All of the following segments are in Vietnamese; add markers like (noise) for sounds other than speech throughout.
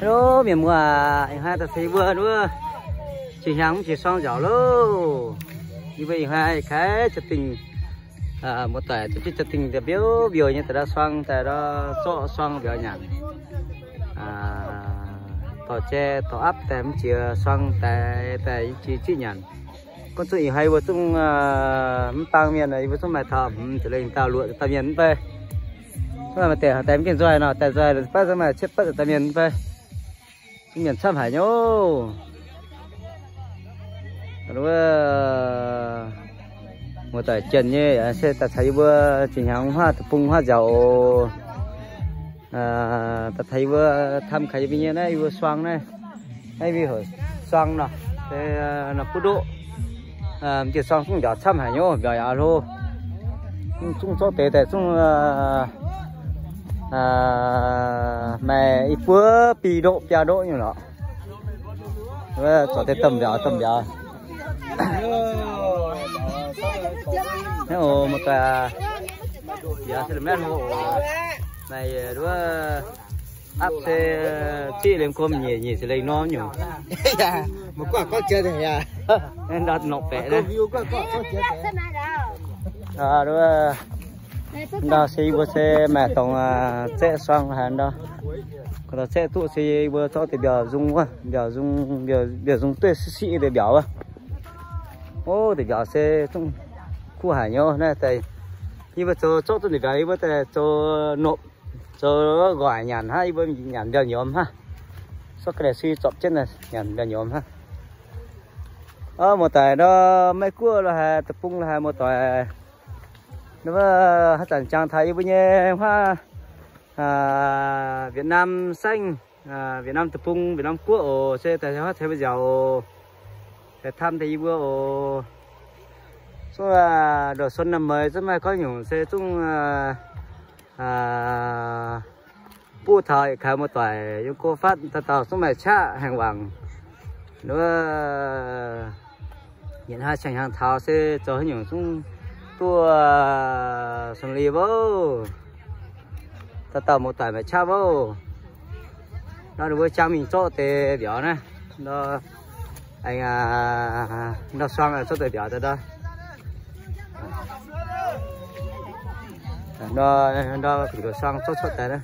hello, miền mùa anh hai ta thấy vừa nữa. Chỉ hàng chỉ xong giỏ lô. Như vậy hai cái chất tình. À một tại tôi chất tình để biểu biểu như ta đã xong ta đã sọ xong biểu nhàn à tỏ che, tỏ áp tém chia xong tại tại chỉ chỉ nhàn. Con tụi hay vừa tung à, tăng miền này, vừa tung mày thầm ừ, trở lên tao lụa, tao miền về mà mà tẻ tém kiện rồi nọ tẻ rồi là phát ra mà chết tất tại miền về miền sắp hải nhô. Đúng ờ, một tại trần như sẽ ta thấy vừa chỉnh hàng hoa tập hoa dầu. À ta thấy vừa thăm khai bây giờ này vừa xoang này hay vì hỏi xoang nào thế là phụ độ à chỉ xoang xuống giờ sắp hải nhô giờ luôn, chúng cho tệ tệ chúng à, à mẹ ít bữa pi độ pia độ như nó rồi cho tới tầm béo tầm béo. Thế ồ một cái giờ sẽ nên hộ này đúng áp thế chị lên com nhỉ nhỉ sẽ lấy nó nhỉ? (laughs) Một quả có chơi này à? (laughs) Nên đặt nộp vẽ đấy có có có à đúng đó xí vừa xe mẹ tổng à, sẽ xong hàng đó. Còn đó sẽ tụ xí vừa cho thì biểu dùng quá biểu dùng biểu biểu dùng tuyệt xí để biểu à ô, thì biểu xe trong khu hải nhau này tại như vậy cho cho tôi để biểu vừa tại cho nộp cho gọi nhàn ha, vừa nhàn biểu nhóm ha. Sau cái này suy chọn trên này, nhàn biểu nhóm ha. Ờ một tài đó, mấy cua là tập trung là một tài nó hát chẳng trang thấy với nhé hoa à, Việt Nam xanh à, Việt Nam tập trung Việt Nam quốc ồ xe tại sao thế bây giờ ồ để thăm thì vừa ồ. Số là đồ xuân năm mới rất may có nhiều xe chung à, à, bu thời khai một tuổi chúng cô phát thật tàu số mày cha hàng vàng nữa hiện hai chẳng hàng thảo sẽ cho nhiều chung tua sông lì vô ta tàu một tải mà cha vô nó được với cha mình cho tề biểu này nó anh à nó xong là cho tề biểu tới đó. Nó nó chỉ có xong cho cho tề đó.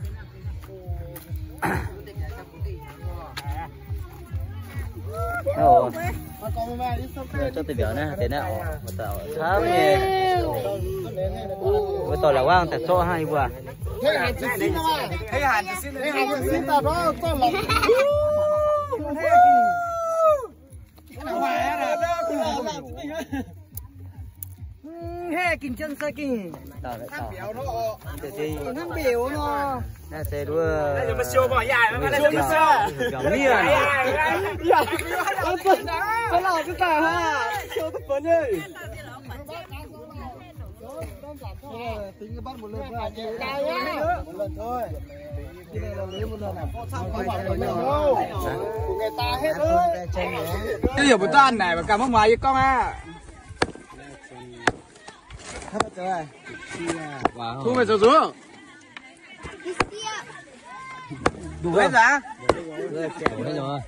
Ồ, cho tề biểu này thế nào? Một tàu thám nhỉ với tôi là quang thật số hai vừa. Thấy hàn chỉ xin thôi. Thấy hàn chỉ xin thấy hàn chỉ xin tao đó con là he kinh chân sa kinh tàu đấy tàu béo nó từ đi hắn biểu nó nè xe đua đây mà siêu bỏ dài mà đây mà siêu gạo miên cái lò cái cả ha siêu tập vấn đi tính cái bắt một lần thôi một lần thôi cái này là lấy một lần không phải là nhiều của người ta hết ơi cái gì bữa tan này mà cầm ở ngoài với con à hết rồi thu mày sao xuống. Đủ đấy giá rồi rồi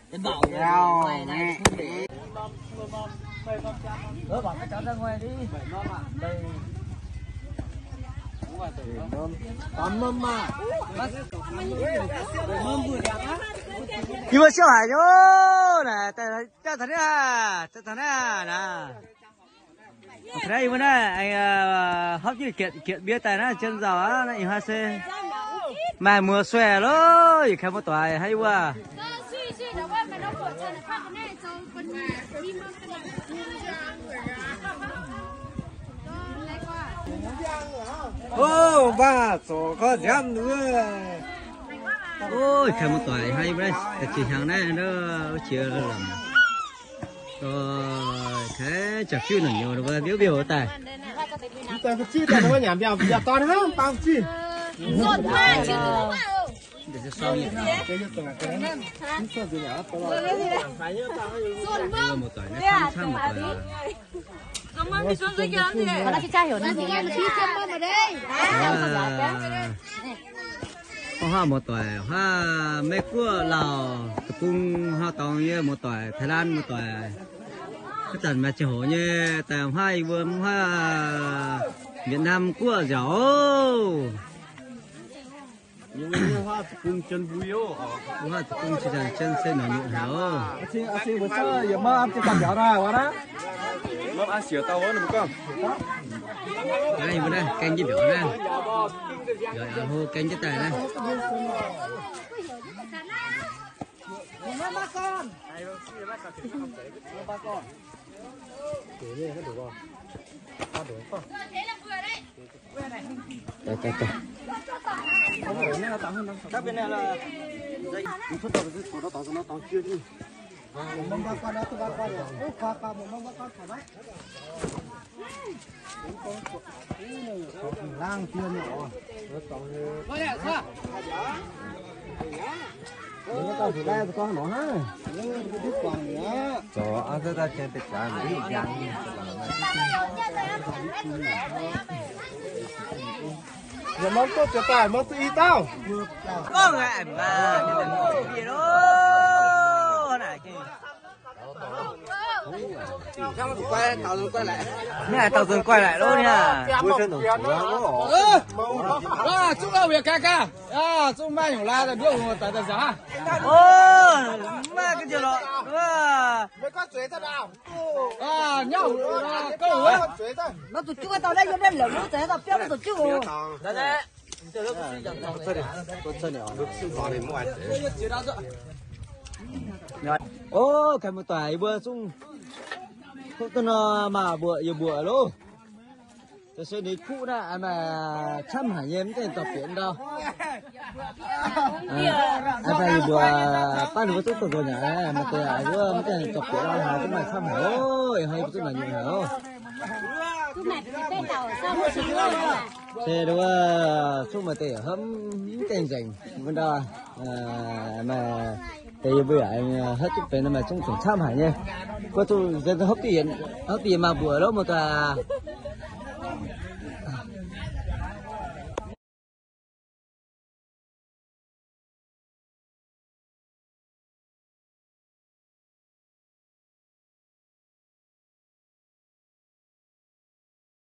đỡ bảo các cháu ra ngoài đi đây tắm mâm mà nhưng mà siêu hải nhô này tại cho thật à cho thật à nè thế này vừa nè anh ờ, hấp như kiện kiện bia tài nó chân giàu á này hoa xe mà mưa xòe rồi khai một tòa hay quá. Ô, ba chỗ có dám nữa. Ôi khai một tòa hay vậy chỉ hàng này nó chưa làm rồi thế chả phiêu nổi nhiều đâu biểu biểu tài tại cái chi tại nó nhà bèo bèo toàn không bao chi để cho sau nhỉ cái nhất là cái này sao gì nhá tao đây là một toài nó sang sang một toài Nó chỉ cha hiểu nó gì. à có hoa một tuổi hoa mấy cua lào tập cung hoa tòng như một tuổi thái lan một tuổi. Cái tần mà chỗ như tại hoa vừa hoa việt nam cua gió nhưng hoa cung chân vui ô. Hoa tập cung chỉ là chân sen là nhựa hảo bữa mà ăn ăn sữa tao hơn một con đây vừa đây canh với biểu đây rồi à, hô canh với tài đây các bên này là chút tao cái số nó tao nó tao chưa chứ mong ba con đó tôi ba con rồi ô qua qua một mong ba con phải đấy lang tiên nhỏ nó tao phải đây con nó ha nó cái đứt quàng nữa cho ăn rất là trên tịch giá này giang giờ mong tốt cho tài mong tự ý tao. Có ngại mà gì đó này kì quay tao rồi quay lại Nè tao dừng quay lại luôn nha. vui chân đồng chúa nó à chúng ta việc ca ca. À chúng mai nhổ la là biết một tại tại giá Ô, mà cái điều đó. Mấy con chuối thật nào à nhau. Câu ấy nó tụi chú tao đây vô đây lẩu thế tao béo tụi chú đây đây. Ô, cái một tỏi bữa chung. Không tôi mà bữa giờ bữa luôn. Tôi sẽ đi cũ đã à, mà chăm hả em tiền tập biển đâu. À, à phải bữa ban bữa tôi tôi rồi nhá, mà tôi à bữa mà tên tập biển đâu, hả tôi mà chăm hả ôi, hay tôi là nhiều hả. chú đúng cái tàu sao thế mà tệ hâm tên dành vấn đó à, mà thì bữa anh hết chút tiền mà chúng chung tham hại nha. Có tôi dân hấp tiền hấp tiền mà bữa đó mà ta